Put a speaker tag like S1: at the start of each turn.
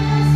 S1: Yes.